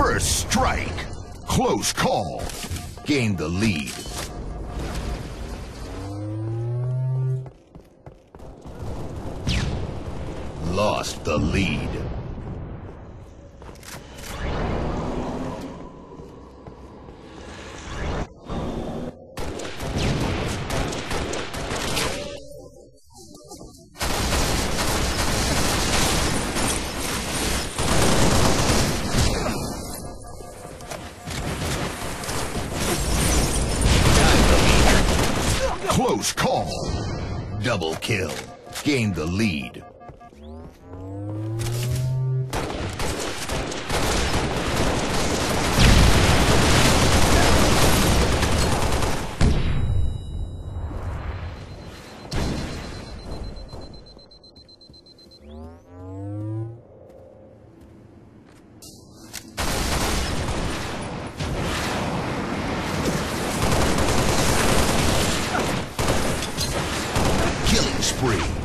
Strike. Close call. Gain the lead. Lost the lead. Close call. Double kill. Gained the lead. Spree.